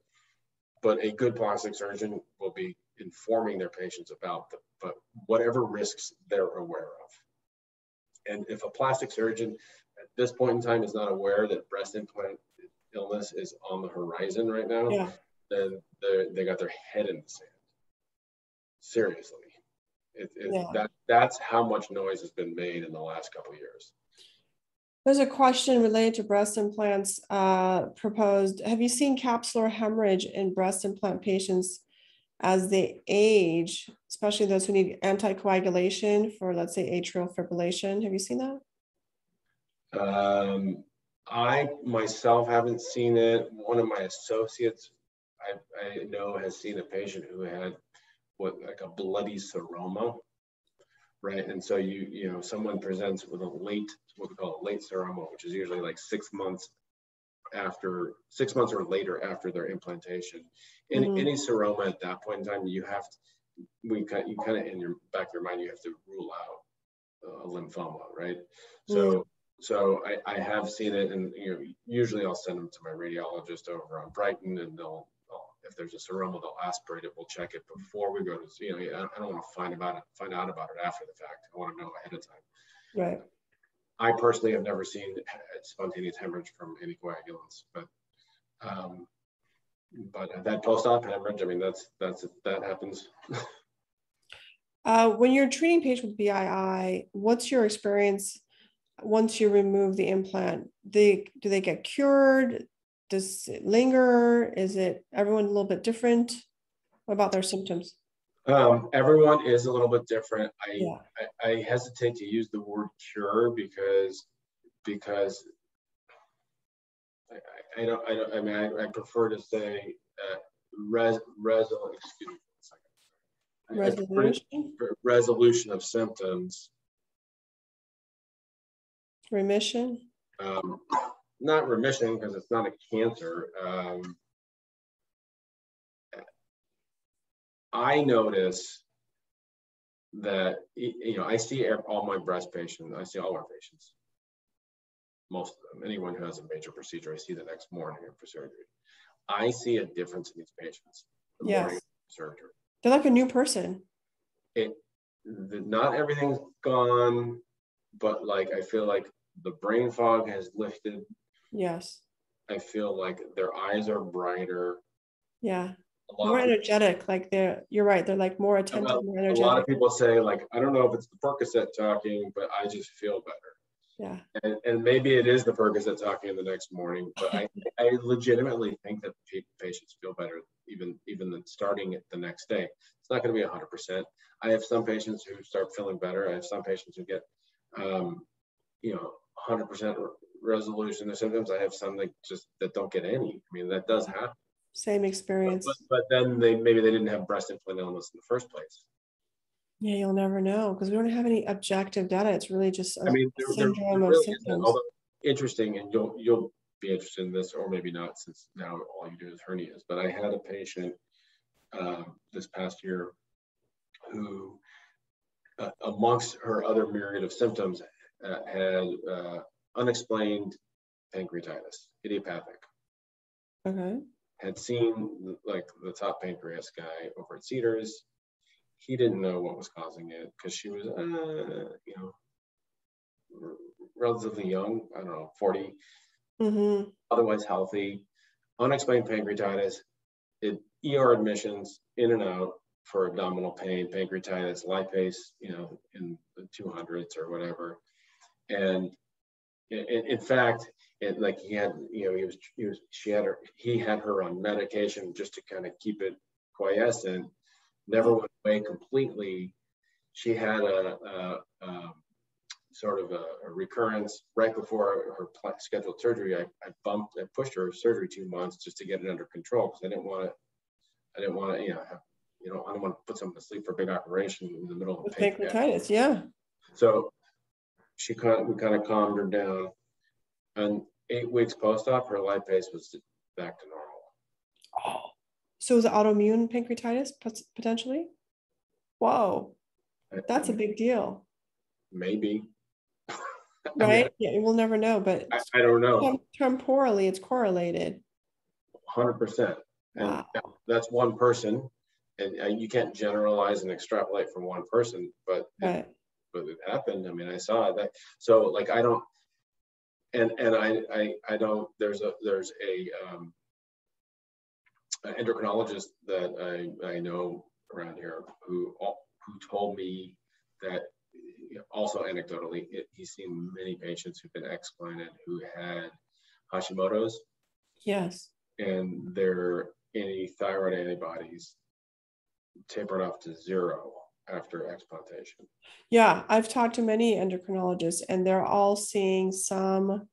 but a good plastic surgeon will be informing their patients about the but whatever risks they're aware of. And if a plastic surgeon at this point in time is not aware that breast implant illness is on the horizon right now, yeah. then they got their head in the sand. Seriously. It, it, yeah. that, that's how much noise has been made in the last couple years. There's a question related to breast implants uh, proposed. Have you seen capsular hemorrhage in breast implant patients as they age, especially those who need anticoagulation for, let's say, atrial fibrillation? Have you seen that? Um, I myself haven't seen it. One of my associates I, I know has seen a patient who had what like a bloody seroma, right? And so you you know someone presents with a late what we call a late seroma, which is usually like six months after six months or later after their implantation. In mm-hmm. any seroma at that point in time, you have to we kind you kind of in your back of your mind you have to rule out a lymphoma, right? So mm-hmm. So I, I have seen it, and you know, usually I'll send them to my radiologist over on Brighton, and they'll, if there's a seroma, they'll aspirate it. We'll check it before we go to, you know, I don't want to find about it, find out about it after the fact. I want to know ahead of time. Right. I personally have never seen spontaneous hemorrhage from any coagulants, but um, but that post-op hemorrhage, I mean, that's that's that happens. uh, when you're treating patients with BII, what's your experience once you remove the implant, they do they get cured? Does it linger? Is it everyone a little bit different? What about their symptoms? Um, everyone is a little bit different. I, yeah. I, I hesitate to use the word cure because because I, I, don't I don't I mean I, I prefer to say uh, res, resol, excuse me resolution resolution of symptoms Remission? Um, not remission because it's not a cancer. Um, I notice that, you know, I see all my breast patients, I see all our patients, most of them, anyone who has a major procedure, I see the next morning after surgery. I see a difference in these patients the yes. surgery. They're like a new person. It, the, not everything's gone, but like I feel like the brain fog has lifted. Yes. I feel like their eyes are brighter. Yeah. More energetic. Like they're, you're right. They're like more attentive, a, more energetic. A lot of people say, like, I don't know if it's the Percocet talking, but I just feel better. Yeah. And, and maybe it is the Percocet talking the next morning, but I, (laughs) I legitimately think that patients feel better even even than starting it the next day. It's not going to be 100%. I have some patients who start feeling better. I have some patients who get, um, you know, 100% resolution of symptoms. I have some that just that don't get any. I mean, that does happen. Same experience. But, but, but then they maybe they didn't have breast implant illness in the first place. Yeah, you'll never know because we don't have any objective data. It's really just I mean, there, syndrome there, really of symptoms. interesting, and you'll you'll be interested in this, or maybe not, since now all you do is hernias. But I had a patient um, this past year who, uh, amongst her other myriad of symptoms, uh, had uh, unexplained pancreatitis, idiopathic. Okay. Had seen like the top pancreas guy over at Cedars. He didn't know what was causing it because she was, uh, you know, relatively young. I don't know, 40, mm-hmm. otherwise healthy. Unexplained pancreatitis. It, ER admissions in and out for abdominal pain, pancreatitis, lipase, you know, in the 200s or whatever. And in, in fact, it, like he had, you know, he was, he was, she had her, he had her on medication just to kind of keep it quiescent. Never went away completely. She had a, a, a sort of a, a, recurrence right before her scheduled surgery. I, I bumped, I pushed her surgery two months just to get it under control because I didn't want to, I didn't want to, you know, have, you know, I don't want to put someone to sleep for a big operation in the middle of pancreatitis. Yeah. So she kind of, we kind of calmed her down. And eight weeks post-op, her lipase was back to normal. Oh, so is it autoimmune pancreatitis potentially? Whoa, that's a big deal. Maybe. (laughs) right? yeah, we'll never know, but I, I don't know. Temporally, it's correlated. Hundred percent. And wow. that's one person, and you can't generalize and extrapolate from one person, but right. But it happened. I mean, I saw that. So, like, I don't, and and I I I don't. There's a there's a um, an endocrinologist that I I know around here who who told me that also anecdotally, it, he's seen many patients who've been explanted who had Hashimoto's. Yes. And their any thyroid antibodies tapered off to zero after explantation. Yeah, I've talked to many endocrinologists and they're all seeing some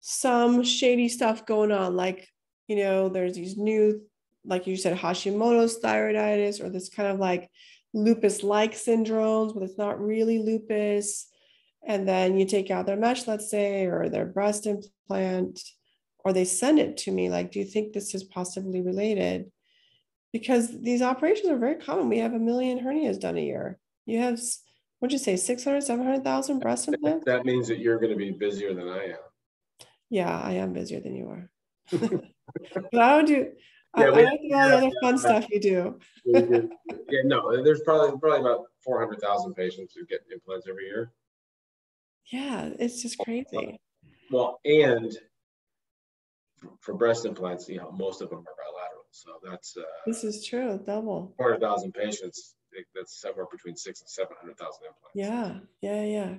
some shady stuff going on like, you know, there's these new like you said Hashimoto's thyroiditis or this kind of like lupus like syndromes, but it's not really lupus. And then you take out their mesh, let's say, or their breast implant, or they send it to me like, do you think this is possibly related? Because these operations are very common. We have a million hernias done a year. You have, what'd you say, 600, 700,000 breast implants? That means that you're going to be busier than I am. Yeah, I am busier than you are. (laughs) but I don't do, yeah, I, we, I like all the other fun stuff you do. yeah, no, there's probably probably about 400,000 patients who get implants every year. Yeah, it's just crazy. Well, and for breast implants, you know, most of them are bilateral. So that's uh, this is true, double. 400,000 patients. That's somewhere between six and 700,000 implants. Yeah, yeah, yeah.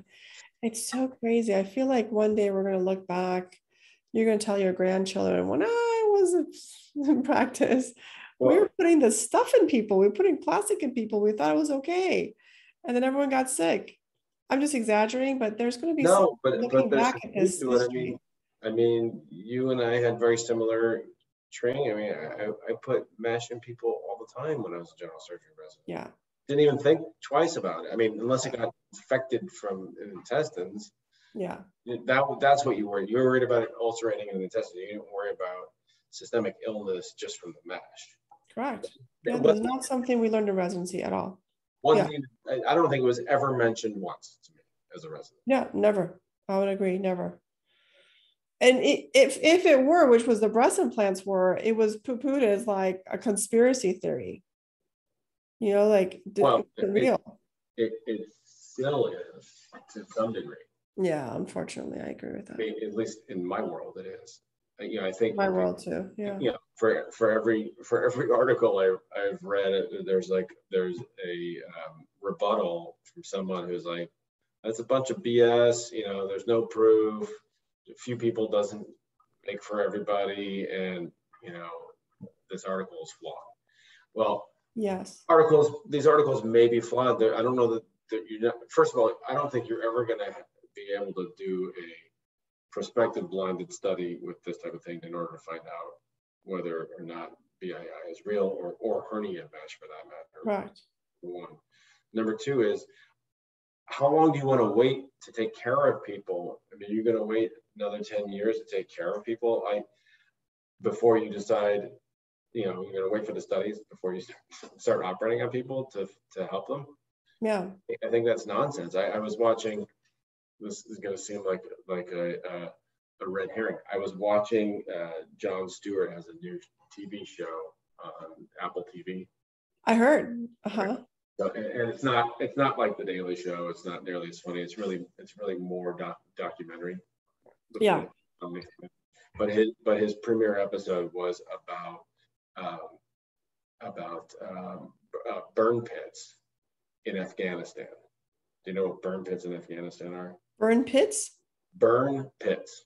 It's so crazy. I feel like one day we're going to look back. You're going to tell your grandchildren when I was in (laughs) practice. Well, we were putting the stuff in people. We were putting plastic in people. We thought it was okay, and then everyone got sick. I'm just exaggerating, but there's going to be no. But, looking but back at this I mean, I mean, you and I had very similar training. I mean, I, I put mesh in people all the time when I was a general surgery resident. Yeah. Didn't even think twice about it. I mean, unless it got infected from intestines. Yeah. That that's what you were. You were worried about it ulcerating in the intestine. You didn't worry about systemic illness just from the mesh. Correct. Yeah, that's not something we learned in residency at all. One yeah. thing, I don't think it was ever mentioned once to me as a resident. Yeah, never. I would agree, never. And it, if if it were, which was the breast implants were, it was poo-pooed as like a conspiracy theory. You know, like well, it, real. It, it still is to some degree. Yeah, unfortunately, I agree with that. I mean, at least in my world, it is you know, I think my world too. Yeah. You know, for for every for every (laughs) article I, I've read, there's like there's a um, rebuttal from someone who's like, "That's a bunch of BS." You know, there's no proof. A few people doesn't make for everybody, and you know, this article is flawed. Well, yes, articles. These articles may be flawed. They're, I don't know that, that you're not. First of all, I don't think you're ever going to be able to do a prospective blinded study with this type of thing in order to find out whether or not BII is real or, or hernia mesh for that matter. Right. One. Number two is how long do you want to wait to take care of people? I mean, you're going to wait another 10 years to take care of people I, before you decide, you know, you're going to wait for the studies before you (laughs) start operating on people to, to help them. Yeah. I think that's nonsense. I, I was watching this is going to seem like like a, a, a red herring. I was watching uh, Jon Stewart has a new TV show on Apple TV. I heard. Uh huh. So, and, and, it's not it's not like the Daily Show. It's not nearly as funny. It's really it's really more doc, documentary. Yeah. But his but his premiere episode was about um, about um, uh, burn pits in Afghanistan. Do you know what burn pits in Afghanistan are? burn pits? burn pits.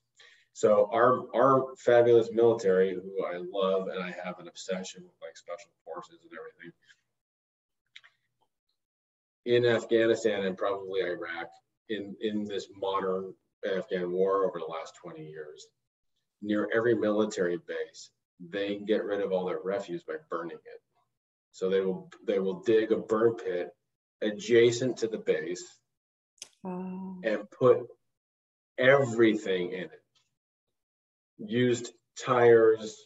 So our our fabulous military, who I love and I have an obsession with, like special forces and everything, in Afghanistan and probably Iraq, in in this modern Afghan war over the last 20 years, near every military base, they get rid of all their refuse by burning it. So they will they will dig a burn pit adjacent to the base oh. and put everything in it. Used tires,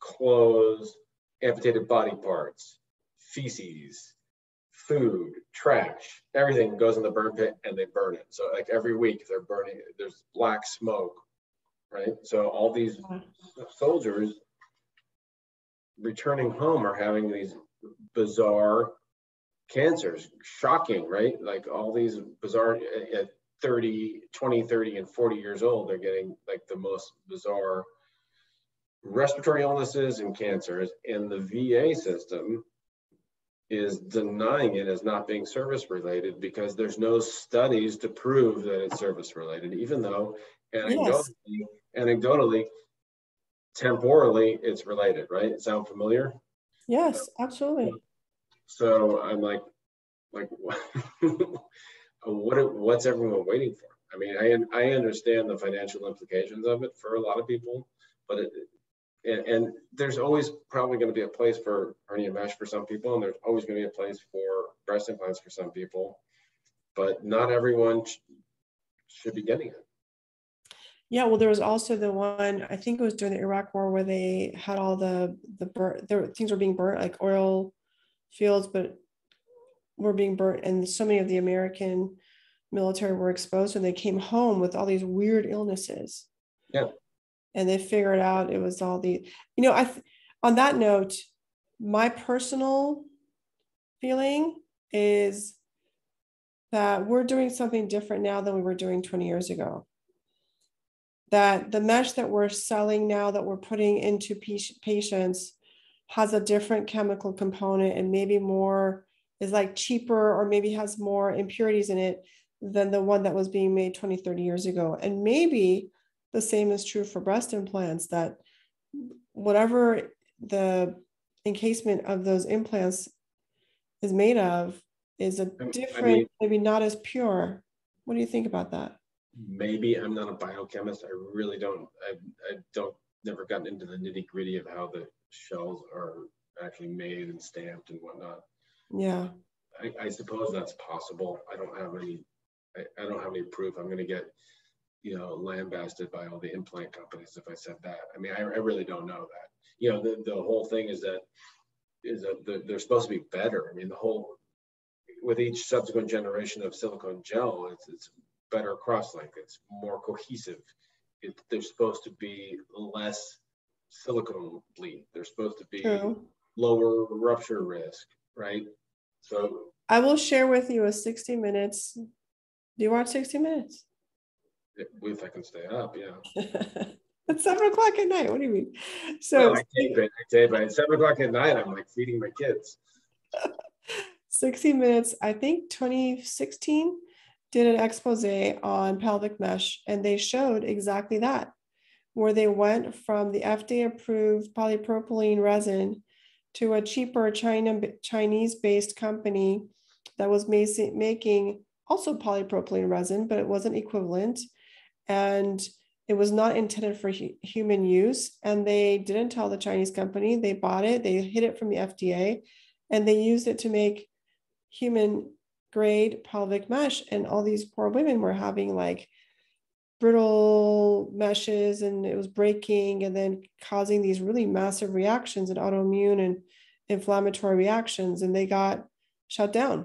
clothes, amputated body parts, feces, food, trash, everything goes in the burn pit and they burn it. So like every week they're burning. There's black smoke, right? So all these soldiers returning home are having these bizarre cancers. Shocking, right? Like all these bizarre at 30, 20, 30, and 40 years old, they're getting like the most bizarre respiratory illnesses and cancers. in the VA system is denying it as not being service related because there's no studies to prove that it's service related, even though anecdotally, yes. anecdotally temporally it's related, right? Sound familiar? Yes, absolutely. So I'm like, like, (laughs) what? What's everyone waiting for? I mean, I I understand the financial implications of it for a lot of people, but it, and, and there's always probably going to be a place for hernia mesh for some people, and there's always going to be a place for breast implants for some people, but not everyone sh should be getting it. Yeah, well, there was also the one I think it was during the Iraq War where they had all the the burn, there things were being burnt like oil fields, but were being burnt, and so many of the American military were exposed, and they came home with all these weird illnesses. Yeah, and they figured out it was all the you know I on that note, my personal feeling is that we're doing something different now than we were doing 20 years ago. That the mesh that we're selling now that we're putting into patients has a different chemical component and maybe more is like cheaper or maybe has more impurities in it than the one that was being made 20 30 years ago. And maybe the same is true for breast implants that whatever the encasement of those implants is made of is a different I mean, maybe not as pure what do you think about that maybe I'm not a biochemist. I really don't. I, I don't never gotten into the nitty gritty of how the shells are actually made and stamped and whatnot. Yeah. I, I suppose that's possible. I don't have any. I, I don't have any proof. I'm going to get, you know, lambasted by all the implant companies if I said that. I mean, I, I really don't know that. You know, the, the whole thing is that is that they're supposed to be better. I mean, the whole with each subsequent generation of silicone gel, it's, it's better cross-link. It's more cohesive. It, they're supposed to be less silicone bleed. They're supposed to be True. lower rupture risk, right? So I will share with you a 60 minutes. Do you watch 60 minutes? If I can stay up, yeah. (laughs) At seven o'clock at night. What do you mean? So I tape it. I tape it. At seven o'clock at night, I'm like feeding my kids. (laughs) 60 minutes, I think 2016 did an expose on pelvic mesh and they showed exactly that, where they went from the FDA approved polypropylene resin to a cheaper China, Chinese based company that was making also polypropylene resin, but it wasn't equivalent. And it was not intended for hu- human use. And they didn't tell the Chinese company. They bought it, they hid it from the FDA, and they used it to make human grade pelvic mesh and all these poor women were having like brittle meshes and it was breaking and then causing these really massive reactions and autoimmune and inflammatory reactions and they got shut down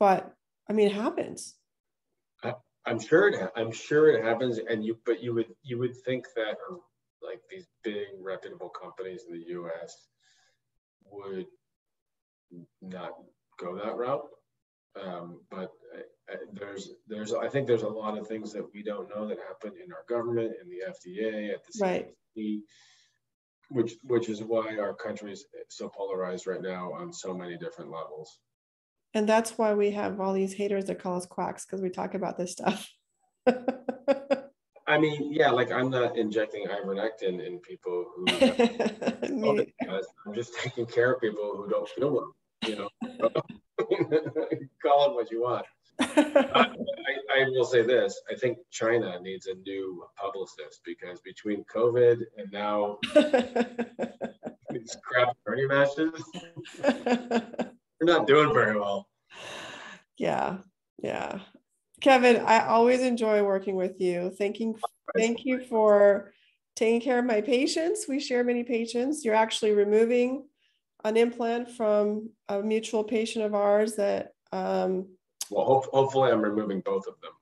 but i mean it happens i'm sure it i'm sure it happens and you but you would you would think that like these big reputable companies in the us would not go that route um, but uh, uh, there's there's I think there's a lot of things that we don't know that happen in our government, in the FDA, at the CDC, right. which which is why our country is so polarized right now on so many different levels. And that's why we have all these haters that call us quacks because we talk about this stuff. (laughs) I mean, yeah, like I'm not injecting ivermectin in people who. (laughs) I'm just taking care of people who don't feel well. You know, (laughs) call it what you want. I, I, will say this: I think China needs a new publicist because between COVID and now these crap party matches, they're not doing very well. Yeah, yeah. Kevin, I always enjoy working with you. Thanking, thank you for taking care of my patients. We share many patients. You're actually removing an implant from a mutual patient of ours that um, well, hope, hopefully I'm removing both of them.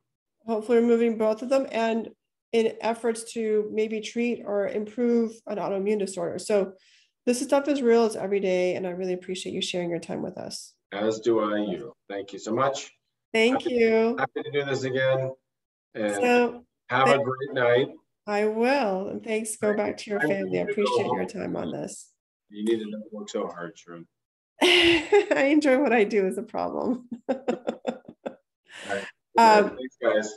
Hopefully removing both of them and in efforts to maybe treat or improve an autoimmune disorder. So this stuff is real, it's every day, and I really appreciate you sharing your time with us. As do I you. Thank you so much. Thank happy, you. Happy to do this again. And so, have a great night. I will. And thanks. Go back to your family. I appreciate your time on this. (laughs) You need to not work so hard, Shirin. I enjoy what I do is a problem. (laughs) right. um, thanks, guys.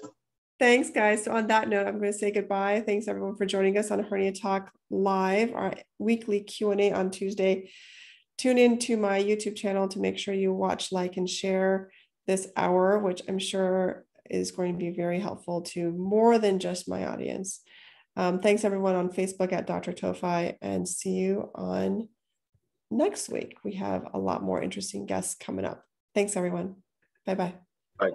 Thanks, guys. So on that note, I'm going to say goodbye. Thanks everyone for joining us on Hernia Talk Live, our weekly Q&A on Tuesday. Tune in to my YouTube channel to make sure you watch, like, and share this hour, which I'm sure is going to be very helpful to more than just my audience. Um, thanks everyone on Facebook at Dr. Towfigh and see you on next week. We have a lot more interesting guests coming up. Thanks everyone. Bye-bye. Bye.